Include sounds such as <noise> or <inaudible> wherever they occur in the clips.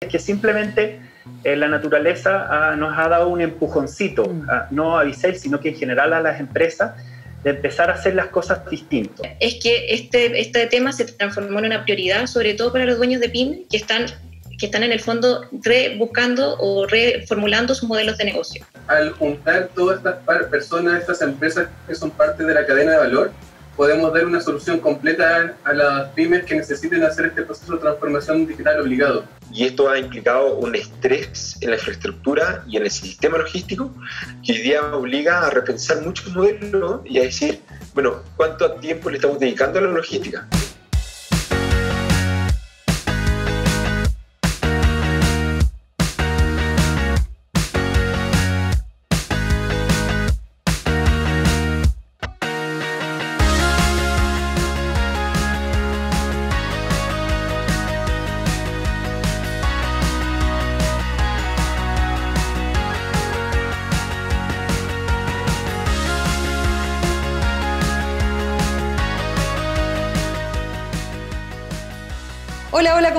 que simplemente eh, la naturaleza ah, nos ha dado un empujoncito, Mm. ah, no a Vicel, sino que en general a las empresas, de empezar a hacer las cosas distintas. es que este, este tema se transformó en una prioridad, sobre todo para los dueños de pymes que están, que están en el fondo rebuscando o reformulando sus modelos de negocio. al juntar todas estas personas, estas empresas que son parte de la cadena de valor, podemos dar una solución completa a las pymes que necesiten hacer este proceso de transformación digital obligado. Y esto ha implicado un estrés en la infraestructura y en el sistema logístico que hoy día obliga a repensar muchos modelos y a decir, bueno, ¿cuánto tiempo le estamos dedicando a la logística?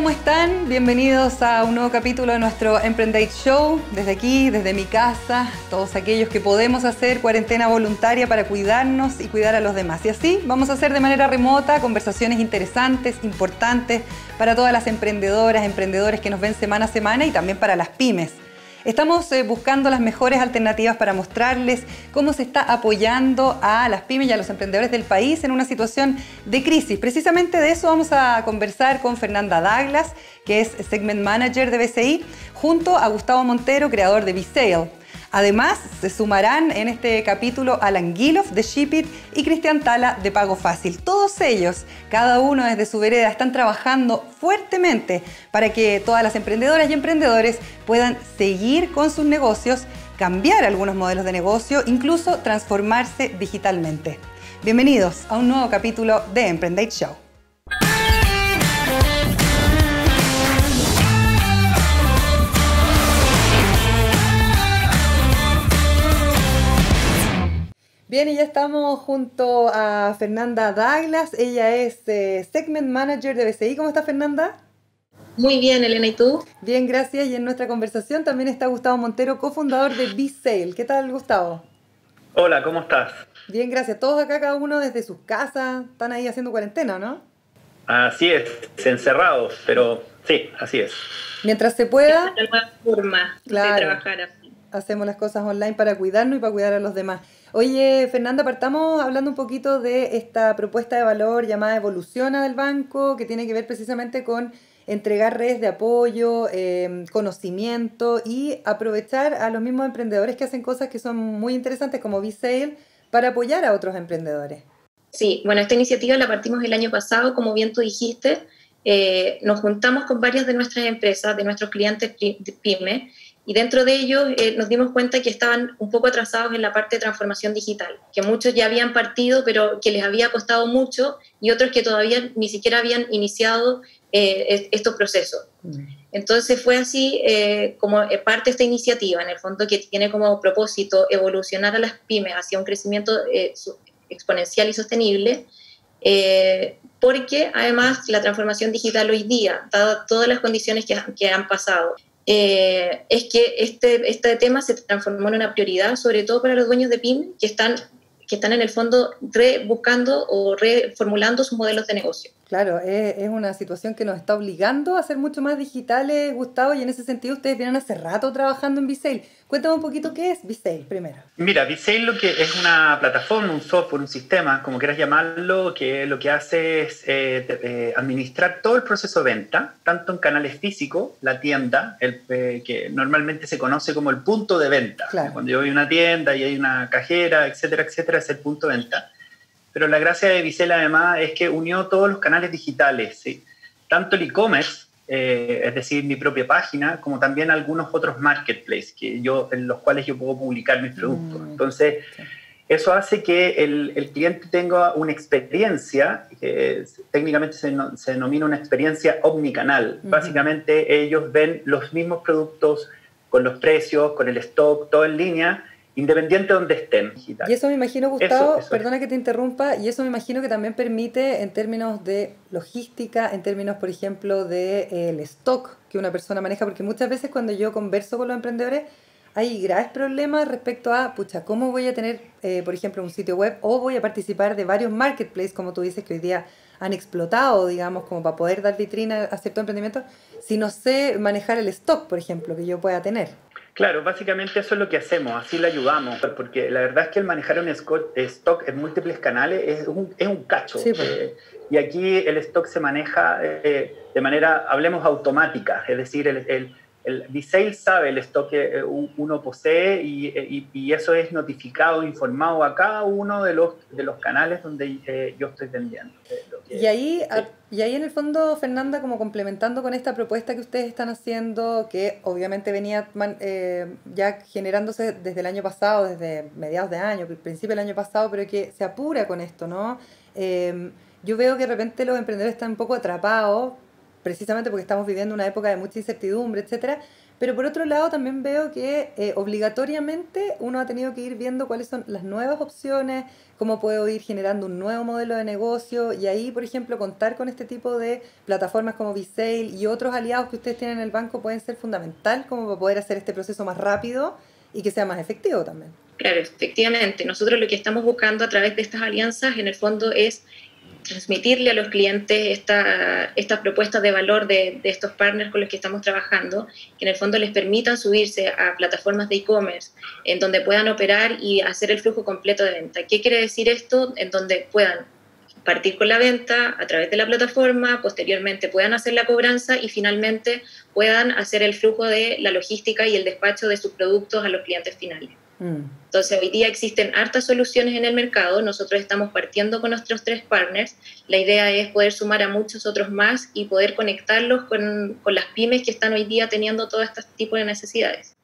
¿Cómo están? Bienvenidos a un nuevo capítulo de nuestro Emprendate Show. Desde aquí, desde mi casa, todos aquellos que podemos hacer cuarentena voluntaria para cuidarnos y cuidar a los demás. Y así vamos a hacer de manera remota conversaciones interesantes, importantes para todas las emprendedoras, emprendedores que nos ven semana a semana y también para las pymes. Estamos eh, buscando las mejores alternativas para mostrarles cómo se está apoyando a las pymes y a los emprendedores del país en una situación de crisis. Precisamente de eso vamos a conversar con Fernanda Douglas, que es Segment Manager de BCI, junto a Gustavo Montero, creador de Visale. Además, se sumarán en este capítulo Alan Giloff de Shipit y Cristian Tala de Pago Fácil. Todos ellos, cada uno desde su vereda, están trabajando fuertemente para que todas las emprendedoras y emprendedores puedan seguir con sus negocios, cambiar algunos modelos de negocio, incluso transformarse digitalmente. Bienvenidos a un nuevo capítulo de Emprendate Show. Bien, y ya estamos junto a Fernanda Douglas. Ella es eh, Segment Manager de BCI. ¿Cómo está Fernanda? Muy bien, Elena, ¿y tú? Bien, gracias. Y en nuestra conversación también está Gustavo Montero, cofundador de B-Sale. ¿Qué tal, Gustavo? Hola, ¿cómo estás? Bien, gracias. Todos acá, cada uno desde sus casas, están ahí haciendo cuarentena, ¿no? Así es, encerrados, pero sí, así es. Mientras se pueda, La nueva forma Claro. de trabajar así. Hacemos las cosas online para cuidarnos y para cuidar a los demás. Oye, Fernanda, partamos hablando un poquito de esta propuesta de valor llamada Evoluciona del banco, que tiene que ver precisamente con entregar redes de apoyo, eh, conocimiento y aprovechar a los mismos emprendedores que hacen cosas que son muy interesantes como B-Sale para apoyar a otros emprendedores. Sí, bueno, esta iniciativa la partimos el año pasado, como bien tú dijiste. Eh, nos juntamos con varias de nuestras empresas, de nuestros clientes pyme, y dentro de ellos eh, nos dimos cuenta que estaban un poco atrasados en la parte de transformación digital, que muchos ya habían partido, pero que les había costado mucho, y otros que todavía ni siquiera habían iniciado eh, est- estos procesos. Entonces fue así eh, como eh, parte de esta iniciativa, en el fondo que tiene como propósito evolucionar a las pymes hacia un crecimiento eh, exponencial y sostenible, eh, porque además la transformación digital hoy día, dadas todas las condiciones que, que han pasado, eh, es que este, este tema se transformó en una prioridad, sobre todo para los dueños de pymes que están, que están en el fondo rebuscando o reformulando sus modelos de negocio. Claro, es, es una situación que nos está obligando a ser mucho más digitales, Gustavo, y en ese sentido ustedes vienen hace rato trabajando en B-Sale. Cuéntame un poquito qué es B-Sale primero. Mira, Visale lo que es una plataforma, un software, un sistema, como quieras llamarlo, que lo que hace es eh, eh, administrar todo el proceso de venta, tanto en canales físicos, la tienda, el, eh, que normalmente se conoce como el punto de venta. Claro. Cuando yo voy a una tienda y hay una cajera, etcétera, etcétera, es el punto de venta. Pero la gracia de Visela además es que unió todos los canales digitales, ¿sí? tanto el e-commerce, eh, es decir, mi propia página, como también algunos otros marketplaces que yo, en los cuales yo puedo publicar mis productos. Mm, Entonces, sí. eso hace que el, el cliente tenga una experiencia, que es- técnicamente se, no- se denomina una experiencia omnicanal. Ujú. Básicamente ellos ven los mismos productos con los precios, con el stock, todo en línea, independiente de donde estén. Y eso me imagino, Gustavo, perdona que te interrumpa, y eso me imagino que también permite en términos de logística, en términos, por ejemplo, del de, el stock que una persona maneja, porque muchas veces cuando yo converso con los emprendedores, hay graves problemas respecto a, pucha, ¿cómo voy a tener, eh, por ejemplo, un sitio web o voy a participar de varios marketplaces, como tú dices, que hoy día han explotado, digamos, como para poder dar vitrina a cierto emprendimiento, si no sé manejar el stock, por ejemplo, que yo pueda tener? Claro, básicamente eso es lo que hacemos, así le ayudamos, porque la verdad es que el manejar un stock en múltiples canales es un, es un cacho. Pues. Eh, y aquí el stock se maneja eh, de manera, hablemos, automática, es decir, el, el el B-Sale sabe el stock que eh, uno posee y, y, eso es notificado, informado a cada uno de los, de los canales donde eh, yo estoy vendiendo. y, ahí, y ahí en el fondo, Fernanda, como complementando con esta propuesta que ustedes están haciendo, que obviamente venía eh, ya generándose desde el año pasado, desde mediados de año, principio del año pasado, pero que se apura con esto, ¿no? yo veo que de repente los emprendedores están un poco atrapados precisamente porque estamos viviendo una época de mucha incertidumbre, etcétera. Pero por otro lado también veo que eh, obligatoriamente uno ha tenido que ir viendo cuáles son las nuevas opciones, cómo puedo ir generando un nuevo modelo de negocio y ahí, por ejemplo, contar con este tipo de plataformas como Visale y otros aliados que ustedes tienen en el banco pueden ser fundamental como para poder hacer este proceso más rápido y que sea más efectivo también. Claro, efectivamente. Nosotros lo que estamos buscando a través de estas alianzas en el fondo es transmitirle a los clientes esta, esta propuesta de valor de, de, estos partners con los que estamos trabajando, que en el fondo les permitan subirse a plataformas de e-commerce en donde puedan operar y hacer el flujo completo de venta. ¿Qué quiere decir esto? En donde puedan partir con la venta a través de la plataforma, posteriormente puedan hacer la cobranza y finalmente puedan hacer el flujo de la logística y el despacho de sus productos a los clientes finales. Mm. Entonces, hoy día existen hartas soluciones en el mercado, nosotros estamos partiendo con nuestros tres partners, la idea es poder sumar a muchos otros más y poder conectarlos con, con las pymes que están hoy día teniendo todo este tipo de necesidades.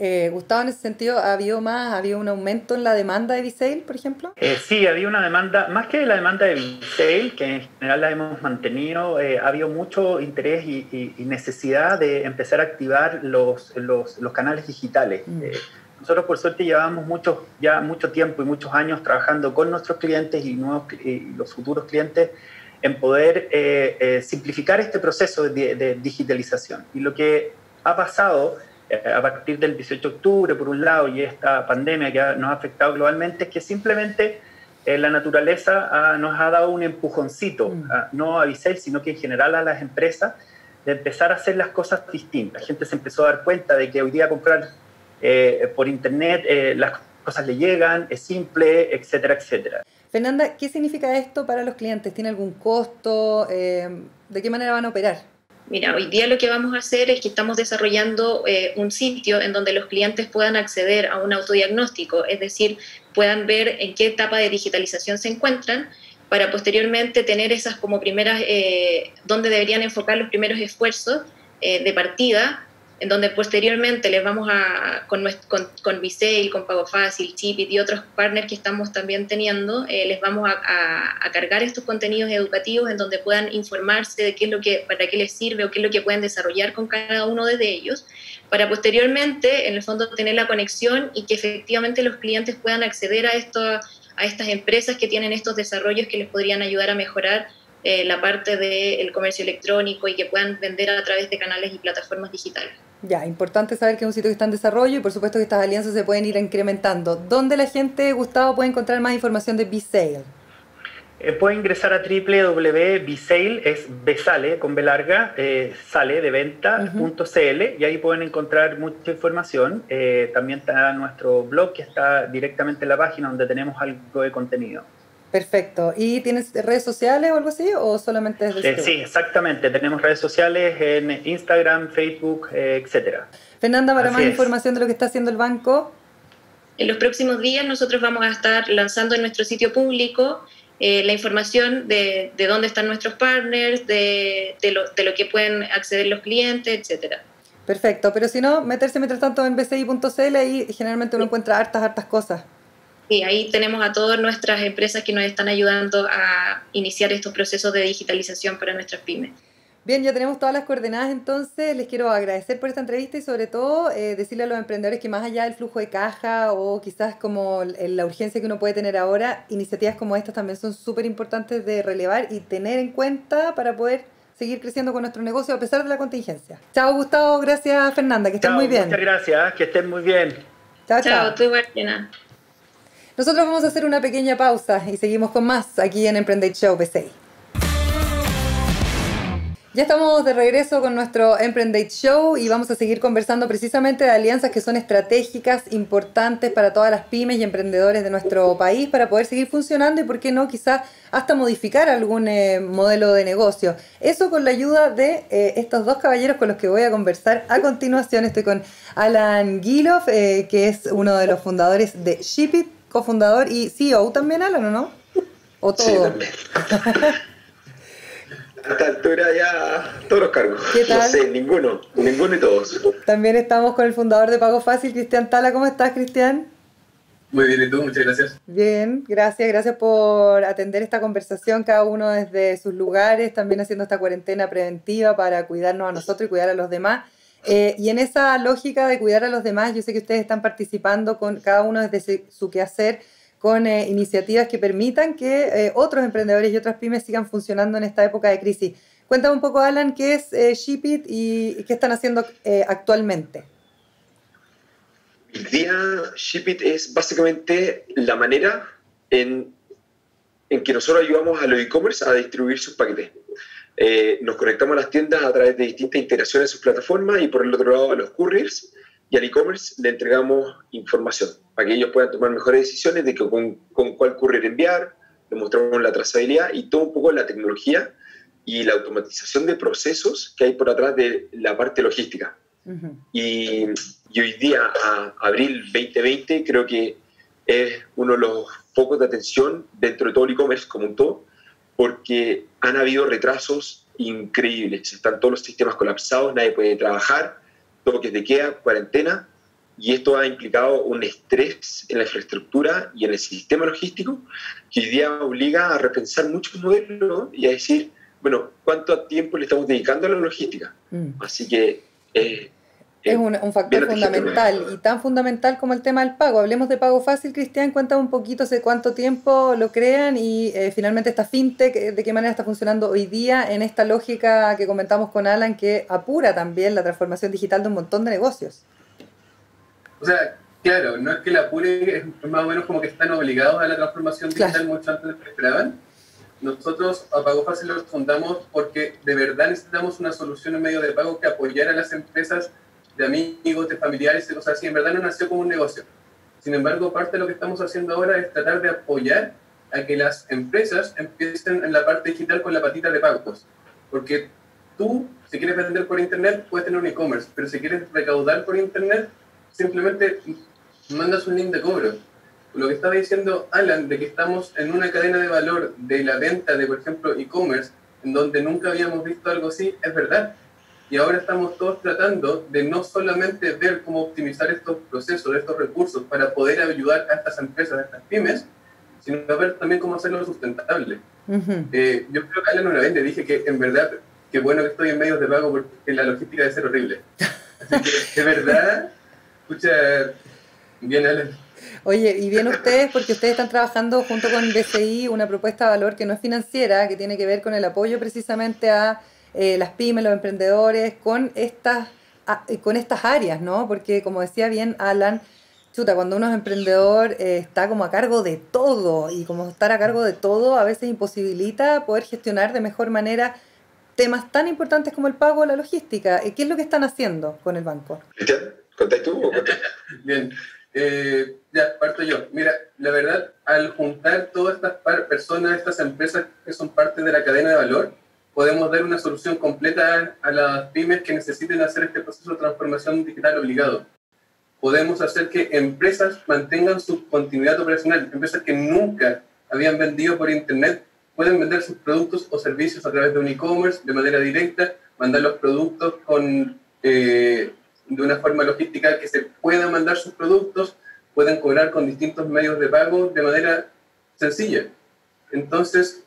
Eh, Gustavo, en ese sentido, ¿ha habido más, ha habido un aumento en la demanda de Visale, por ejemplo? Eh, sí, ha habido una demanda, más que la demanda de Visale, que en general la hemos mantenido, eh, ha habido mucho interés y, necesidad de empezar a activar los, los, los canales digitales. Mm. Nosotros por suerte llevamos mucho, ya mucho tiempo y muchos años trabajando con nuestros clientes y, nuevos, y los futuros clientes en poder eh, eh, simplificar este proceso de, digitalización. Y lo que ha pasado eh, a partir del 18 de octubre, por un lado, y esta pandemia que nos ha afectado globalmente, es que simplemente la naturaleza nos ha dado un empujoncito, mm. no a Vicel, sino que en general a las empresas, de empezar a hacer las cosas distintas. La gente se empezó a dar cuenta de que hoy día comprar eh, por internet eh, las cosas le llegan, es simple, etcétera, etcétera. Fernanda, ¿qué significa esto para los clientes? ¿Tiene algún costo? Eh, ¿De qué manera van a operar? Mira, hoy día lo que vamos a hacer es que estamos desarrollando un sitio en donde los clientes puedan acceder a un autodiagnóstico, es decir, puedan ver en qué etapa de digitalización se encuentran para posteriormente tener esas como primeras, eh, donde deberían enfocar los primeros esfuerzos de partida en donde posteriormente les vamos a, con, con, con con Pago Fácil, Chipit y otros partners que estamos también teniendo, eh, les vamos a, cargar estos contenidos educativos en donde puedan informarse de qué es lo que, para qué les sirve o qué es lo que pueden desarrollar con cada uno de ellos, para posteriormente, en el fondo, tener la conexión y que efectivamente los clientes puedan acceder a, esto, a estas empresas que tienen estos desarrollos que les podrían ayudar a mejorar eh, la parte del comercio electrónico y que puedan vender a través de canales y plataformas digitales. Ya, importante saber que es un sitio que está en desarrollo y por supuesto que estas alianzas se pueden ir incrementando. ¿Dónde la gente, Gustavo, puede encontrar más información de B-Sale? Eh, puede ingresar a www.bisale, es besale con B larga, eh, sale de venta.cl y ahí pueden encontrar mucha información. Eh, también está nuestro blog que está directamente en la página donde tenemos algo de contenido. Perfecto. ¿Y tienes redes sociales o algo así o solamente es eh, Sí, exactamente. Tenemos redes sociales en Instagram, Facebook, eh, etcétera. Fernanda, para más información de lo que está haciendo el banco. En los próximos días nosotros vamos a estar lanzando en nuestro sitio público eh, la información de, de, dónde están nuestros partners, de, de, lo, de lo que pueden acceder los clientes, etcétera. Perfecto, pero si no, meterse mientras tanto en bci.cl y generalmente uno encuentra hartas, hartas cosas. Sí, ahí tenemos a todas nuestras empresas que nos están ayudando a iniciar estos procesos de digitalización para nuestras pymes. Bien, ya tenemos todas las coordenadas entonces. Les quiero agradecer por esta entrevista y sobre todo eh, decirle a los emprendedores que más allá del flujo de caja o quizás como la urgencia que uno puede tener ahora, iniciativas como estas también son súper importantes de relevar y tener en cuenta para poder seguir creciendo con nuestro negocio a pesar de la contingencia. Chao Gustavo, gracias Fernanda, que estén muy bien. Muchas gracias, que estén muy bien. Chao, chao. Chao, buena. Nosotros vamos a hacer una pequeña pausa y seguimos con más aquí en Emprended Show PCI. Ya estamos de regreso con nuestro Emprendate Show y vamos a seguir conversando precisamente de alianzas que son estratégicas, importantes para todas las pymes y emprendedores de nuestro país para poder seguir funcionando y, por qué no, quizás hasta modificar algún eh, modelo de negocio. Eso con la ayuda de eh, estos dos caballeros con los que voy a conversar a continuación. Estoy con Alan Giloff, eh, que es uno de los fundadores de Shipit, cofundador y CEO también, Alan, ¿o no? ¿O todo? A esta altura ya todos los cargos. ¿Qué tal? No sé, ninguno, ninguno y todos. También estamos con el fundador de Pago Fácil, Cristian Tala. ¿Cómo estás, Cristian? Muy bien, ¿y tú? Muchas gracias. Bien, gracias, gracias por atender esta conversación, cada uno desde sus lugares, también haciendo esta cuarentena preventiva para cuidarnos a nosotros y cuidar a los demás. Eh, y en esa lógica de cuidar a los demás, yo sé que ustedes están participando con cada uno desde su quehacer con eh, iniciativas que permitan que eh, otros emprendedores y otras pymes sigan funcionando en esta época de crisis. Cuéntame un poco, Alan, qué es Shipit y, qué están haciendo actualmente. El día Shipit es básicamente la manera en, en que nosotros ayudamos a los e-commerce a distribuir sus paquetes. Nos conectamos a las tiendas a través de distintas integraciones en sus plataformas y por el otro lado a los couriers y al e-commerce le entregamos información para que ellos puedan tomar mejores decisiones de con, con cuál courier enviar, le mostramos la trazabilidad y todo un poco la tecnología y la automatización de procesos que hay por atrás de la parte logística. y, y, hoy día, a abril 2020, creo que es uno de los focos de atención dentro de todo el e-commerce como un todo, porque han habido retrasos increíbles. Están todos los sistemas colapsados, nadie puede trabajar, toques de queda, cuarentena, y esto ha implicado un estrés en la infraestructura y en el sistema logístico que hoy día obliga a repensar muchos modelos y a decir, bueno, ¿cuánto tiempo le estamos dedicando a la logística? Mm. Así que... Eh, es un, factor fundamental y tan fundamental como el tema del pago. Hablemos de pago fácil, Cristian, cuéntame un poquito de cuánto tiempo lo crean y eh, finalmente esta fintech, de qué manera está funcionando hoy día en esta lógica que comentamos con Alan que apura también la transformación digital de un montón de negocios. O sea, claro, no es que la apure, es más o menos como que están obligados a la transformación digital mucho antes de lo que esperaban. Nosotros a Pago Fácil lo fundamos porque de verdad necesitamos una solución en medio de pago que apoyara a las empresas de amigos, de familiares, o sea, si en verdad no nació como un negocio. Sin embargo, parte de lo que estamos haciendo ahora es tratar de apoyar a que las empresas empiecen en la parte digital con la patita de pagos. Porque tú, si quieres vender por internet, puedes tener un e-commerce, pero si quieres recaudar por internet, simplemente mandas un link de cobro. Lo que estaba diciendo Alan, de que estamos en una cadena de valor de la venta de, por ejemplo, e-commerce, en donde nunca habíamos visto algo así, es verdad y ahora estamos todos tratando de no solamente ver cómo optimizar estos procesos, estos recursos para poder ayudar a estas empresas, a estas pymes, sino ver también cómo hacerlo sustentable. Eh, yo creo que Alan una vez le dije que en verdad, qué bueno que estoy en medios de pago porque la logística debe ser horrible. Así que, de verdad, escucha, bien Alan. Oye, y bien ustedes, porque ustedes están trabajando junto con DCI una propuesta de valor que no es financiera, que tiene que ver con el apoyo precisamente a eh, las pymes, los emprendedores, con estas, con estas áreas, ¿no? Porque como decía bien Alan, chuta, cuando uno es emprendedor eh, está como a cargo de todo y como estar a cargo de todo a veces imposibilita poder gestionar de mejor manera temas tan importantes como el pago o la logística. ¿Qué es lo que están haciendo con el banco? Cristian, ¿contáis tú o <laughs> Bien, eh, ya, parto yo. Mira, la verdad, al juntar todas estas personas, estas empresas que son parte de la cadena de valor, podemos dar una solución completa a las pymes que necesiten hacer este proceso de transformación digital obligado. Podemos hacer que empresas mantengan su continuidad operacional. Empresas que nunca habían vendido por Internet pueden vender sus productos o servicios a través de un e-commerce de manera directa, mandar los productos con, eh, de una forma logística que se puedan mandar sus productos, pueden cobrar con distintos medios de pago de manera sencilla. Entonces,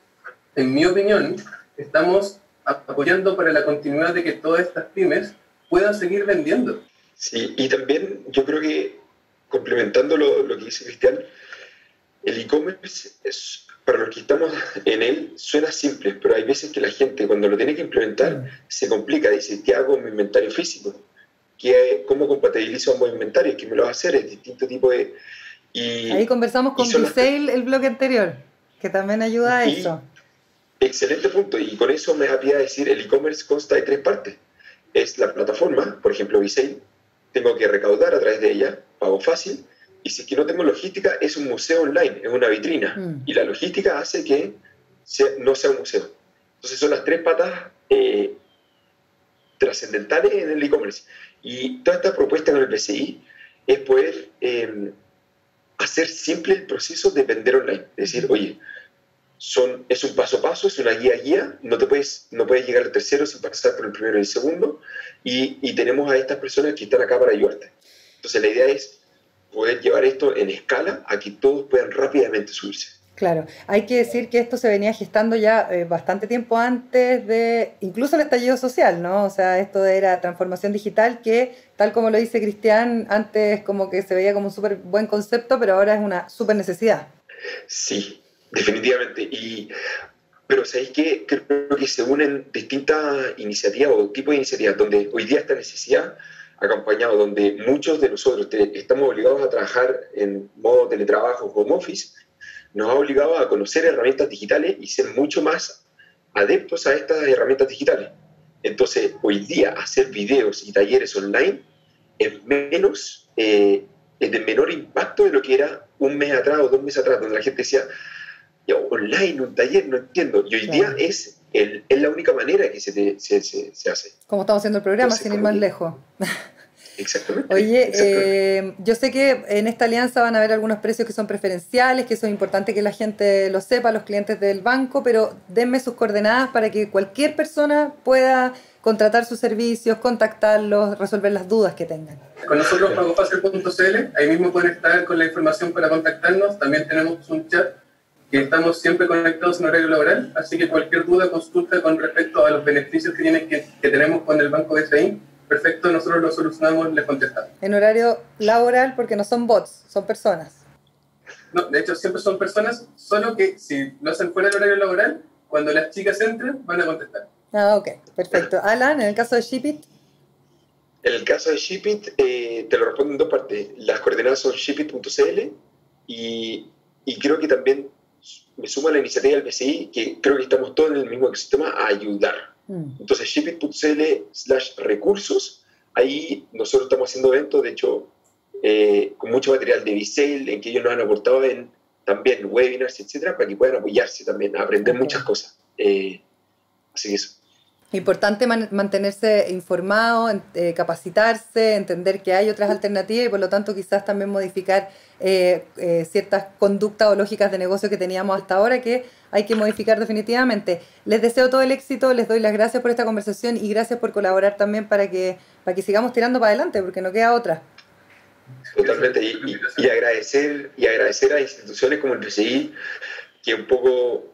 en mi opinión, estamos apoyando para la continuidad de que todas estas pymes puedan seguir vendiendo. Sí, y también yo creo que complementando lo, lo que dice Cristian, el e-commerce, para los que estamos en él, suena simple, pero hay veces que la gente cuando lo tiene que implementar mm. se complica, dice, ¿qué hago en mi inventario físico? ¿Qué, ¿Cómo compatibilizo ambos inventarios? ¿Qué me lo va a hacer? Es distinto tipo de... Y, Ahí conversamos con Giselle el bloque anterior, que también ayuda a eso. Excelente punto, y con eso me da pie a decir, el e-commerce consta de tres partes. Es la plataforma, por ejemplo, Visale, tengo que recaudar a través de ella, pago fácil, y si es que no tengo logística, es un museo online, es una vitrina. Mm. Y la logística hace que no sea un museo. Entonces son las tres patas eh, trascendentales en el e-commerce. Y toda esta propuesta con el PCI es poder eh, hacer simple el proceso de vender online. Es decir, oye, son, es un paso a paso, es una guía a guía, no, te puedes, no puedes llegar al tercero sin pasar por el primero y el segundo, y, y tenemos a estas personas que están acá para ayudarte. Entonces la idea es poder llevar esto en escala a que todos puedan rápidamente subirse. Claro, hay que decir que esto se venía gestando ya eh, bastante tiempo antes de incluso el estallido social, ¿no? O sea, esto era transformación digital que, tal como lo dice Cristian, antes como que se veía como un súper buen concepto, pero ahora es una súper necesidad. Sí, definitivamente. Y, pero ¿sabéis qué? Creo que se unen distintas iniciativas o tipos de iniciativas donde hoy día esta necesidad acompañado, donde muchos de nosotros estamos obligados a trabajar en modo teletrabajo, home office, nos ha obligado a conocer herramientas digitales y ser mucho más adeptos a estas herramientas digitales. Entonces, hoy día hacer videos y talleres online es menos, eh, es de menor impacto de lo que era un mes atrás o dos meses atrás, donde la gente decía, online, un taller, no entiendo. Y hoy día es, el, es la única manera que se, se, se, hace. Como estamos haciendo el programa, sin ir más lejos. Exactamente. <laughs> Oye, eh, yo sé que en esta alianza van a haber algunos precios que son preferenciales, que eso es importante que la gente lo sepa, los clientes del banco, pero denme sus coordenadas para que cualquier persona pueda contratar sus servicios, contactarlos, resolver las dudas que tengan. Con nosotros pagofacil.cl, ahí mismo pueden estar con la información para contactarnos. También tenemos un chat que estamos siempre conectados en horario laboral, así que cualquier duda, consulta con respecto a los beneficios que, tiene, que, que tenemos con el Banco BCI, perfecto, nosotros lo solucionamos, les contestamos. En horario laboral, porque no son bots, son personas. No, de hecho, siempre son personas, solo que si lo hacen fuera del horario laboral, cuando las chicas entren, van a contestar. Ah, ok, perfecto. Alan, en el caso de Shipit. En el caso de Shipit, eh, te lo respondo en dos partes. Las coordenadas son shipit.cl y, y creo que también me suma la iniciativa del BCI, que creo que estamos todos en el mismo ecosistema a ayudar Mm. Entonces, shipit.cl slash recursos, ahí nosotros estamos haciendo eventos, de hecho, eh, con mucho material de Visale, en que ellos nos han aportado en también webinars, etcétera, para que puedan apoyarse también, a aprender muchas cosas. Eh, así que eso. Importante mantenerse informado, eh, capacitarse, entender que hay otras alternativas y por lo tanto quizás también modificar eh, eh, ciertas conductas o lógicas de negocio que teníamos hasta ahora que hay que modificar definitivamente. Les deseo todo el éxito, les doy las gracias por esta conversación y gracias por colaborar también para que, para que sigamos tirando para adelante porque no queda otra. Totalmente, y, agradecer, y agradecer a instituciones como el PCI que un poco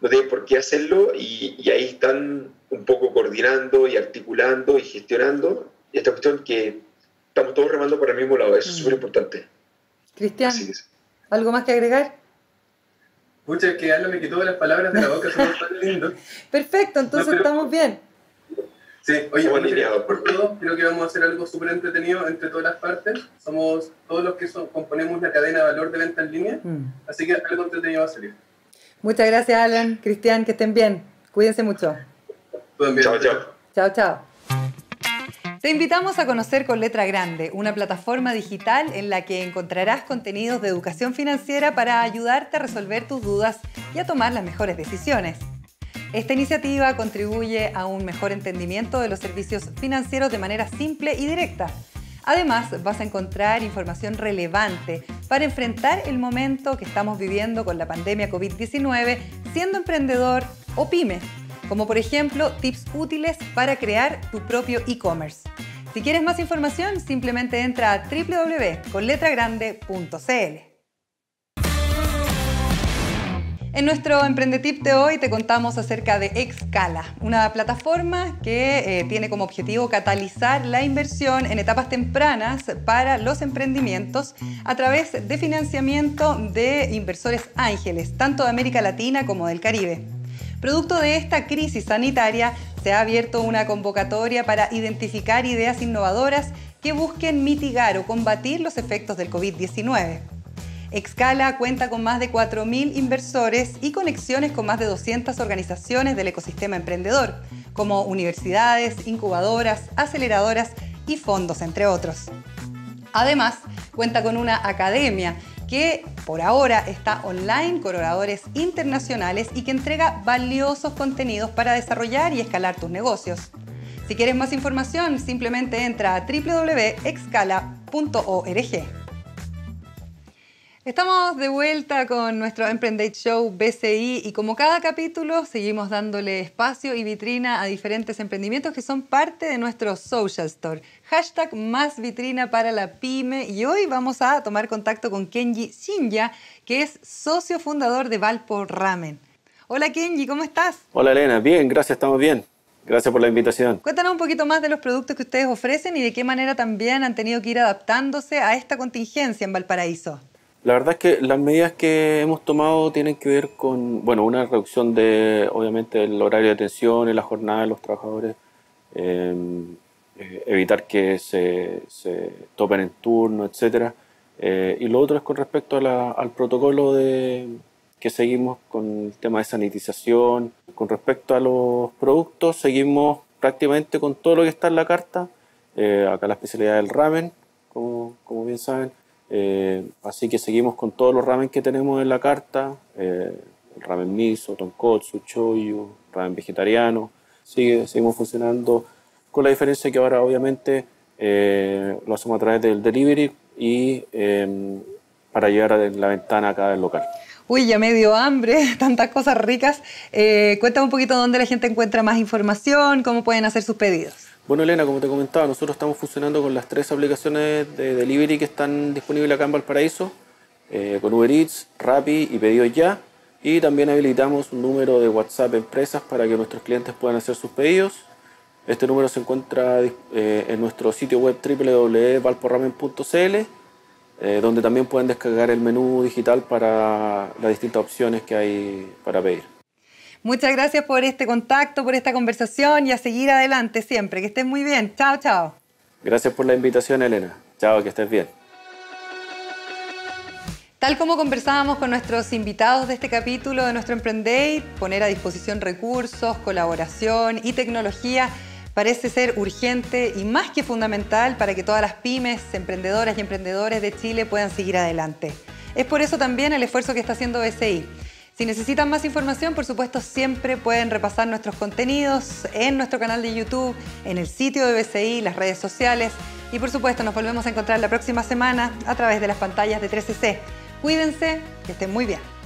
no tienen por qué hacerlo y ahí están un poco coordinando y articulando y gestionando esta cuestión que estamos todos remando por el mismo lado, eso es mm. súper importante. Cristian, ¿algo más que agregar? Pucha, que Aldo me quitó las palabras de la boca, son tan lindos. Perfecto, entonces estamos bien. Sí, oye, bueno, por todo, creo que vamos a hacer algo súper entretenido entre todas las partes. Somos todos los que componemos la cadena de valor de venta en línea, mm. así que algo entretenido va a salir. Muchas gracias, Alan, Cristian, que estén bien. Cuídense mucho. Chao, chao. Chao, chao. Te invitamos a conocer con Letra Grande, una plataforma digital en la que encontrarás contenidos de educación financiera para ayudarte a resolver tus dudas y a tomar las mejores decisiones. Esta iniciativa contribuye a un mejor entendimiento de los servicios financieros de manera simple y directa. Además, vas a encontrar información relevante para enfrentar el momento que estamos viviendo con la pandemia COVID-19 siendo emprendedor o pyme como por ejemplo tips útiles para crear tu propio e-commerce. Si quieres más información, simplemente entra a www.conletragrande.cl. En nuestro Emprendetip de hoy te contamos acerca de Excala, una plataforma que eh, tiene como objetivo catalizar la inversión en etapas tempranas para los emprendimientos a través de financiamiento de inversores ángeles, tanto de América Latina como del Caribe. Producto de esta crisis sanitaria, se ha abierto una convocatoria para identificar ideas innovadoras que busquen mitigar o combatir los efectos del COVID-19. Excala cuenta con más de 4.000 inversores y conexiones con más de 200 organizaciones del ecosistema emprendedor, como universidades, incubadoras, aceleradoras y fondos, entre otros. Además, cuenta con una academia que por ahora está online con oradores internacionales y que entrega valiosos contenidos para desarrollar y escalar tus negocios. Si quieres más información, simplemente entra a www.excala.org. Estamos de vuelta con nuestro Emprendate Show BCI y como cada capítulo seguimos dándole espacio y vitrina a diferentes emprendimientos que son parte de nuestro Social Store. Hashtag más vitrina para la pyme y hoy vamos a tomar contacto con Kenji Shinya, que es socio fundador de Valpo Ramen. Hola Kenji, ¿cómo estás? Hola Elena, bien, gracias, estamos bien. Gracias por la invitación. Cuéntanos un poquito más de los productos que ustedes ofrecen y de qué manera también han tenido que ir adaptándose a esta contingencia en Valparaíso. La verdad es que las medidas que hemos tomado tienen que ver con, bueno, una reducción de, obviamente, el horario de atención en la jornada de los trabajadores, em, eh, evitar que se, se, topen en turno, etc. Eh, y lo otro es con respecto al protocolo de, que seguimos con el tema de sanitización. Con respecto a los productos, seguimos prácticamente con todo lo que está en la carta. Eh, acá la especialidad del ramen, como, como bien saben. Eh, así que seguimos con todos los ramen que tenemos en la carta, eh, el ramen miso, tonkotsu, choyu, ramen vegetariano. Sigue, seguimos funcionando con la diferencia que ahora obviamente eh, lo hacemos a través del delivery y em, para llegar a la ventana acá del local. Uy, ya me dio hambre, <laughs> tantas cosas ricas. cuéntame un poquito dónde la gente encuentra más información, cómo pueden hacer sus pedidos. Bueno, Elena, como te comentaba, nosotros estamos funcionando con las tres aplicaciones de delivery que están disponibles acá en Valparaíso, eh, con Uber Eats, Rappi y Pedidos Ya. Y también habilitamos un número de WhatsApp Empresas para que nuestros clientes puedan hacer sus pedidos. Este número se encuentra eh, en nuestro sitio web www.valporramen.cl, eh, donde también pueden descargar el menú digital para las distintas opciones que hay para pedir. Muchas gracias por este contacto, por esta conversación y a seguir adelante siempre. Que estés muy bien. Chao, chao. Gracias por la invitación, Elena. Chao, que estés bien. Tal como conversábamos con nuestros invitados de este capítulo de nuestro Emprendate, poner a disposición recursos, colaboración y tecnología parece ser urgente y más que fundamental para que todas las pymes, emprendedoras y emprendedores de Chile puedan seguir adelante. Es por eso también el esfuerzo que está haciendo BCI si necesitan más información, por supuesto, siempre pueden repasar nuestros contenidos en nuestro canal de YouTube, en el sitio de BCI, las redes sociales y por supuesto nos volvemos a encontrar la próxima semana a través de las pantallas de 13C. Cuídense, que estén muy bien.